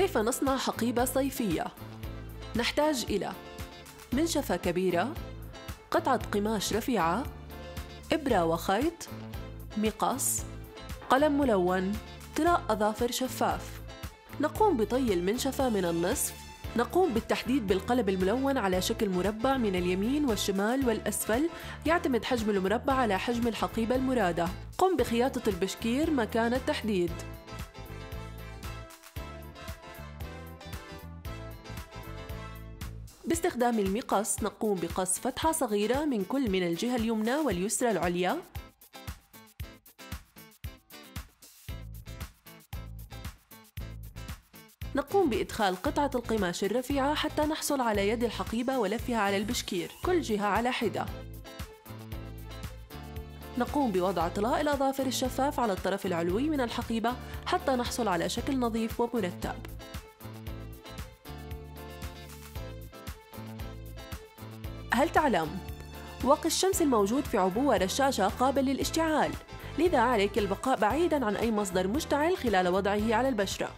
كيف نصنع حقيبة صيفية؟ نحتاج إلى منشفة كبيرة قطعة قماش رفيعة إبرة وخيط مقص قلم ملون طلاء أظافر شفاف. نقوم بطي المنشفة من النصف. نقوم بالتحديد بالقلب الملون على شكل مربع من اليمين والشمال والأسفل. يعتمد حجم المربع على حجم الحقيبة المرادة. قم بخياطة البشكير مكان التحديد. باستخدام المقص نقوم بقص فتحة صغيرة من كل من الجهة اليمنى واليسرى العليا. نقوم بإدخال قطعة القماش الرفيعة حتى نحصل على يد الحقيبة ولفها على البشكير كل جهة على حدة. نقوم بوضع طلاء الأظافر الشفاف على الطرف العلوي من الحقيبة حتى نحصل على شكل نظيف ومرتب. هل تعلم؟ واقي الشمس الموجود في عبوة رشاشة قابل للاشتعال لذا عليك البقاء بعيدا عن أي مصدر مشتعل خلال وضعه على البشرة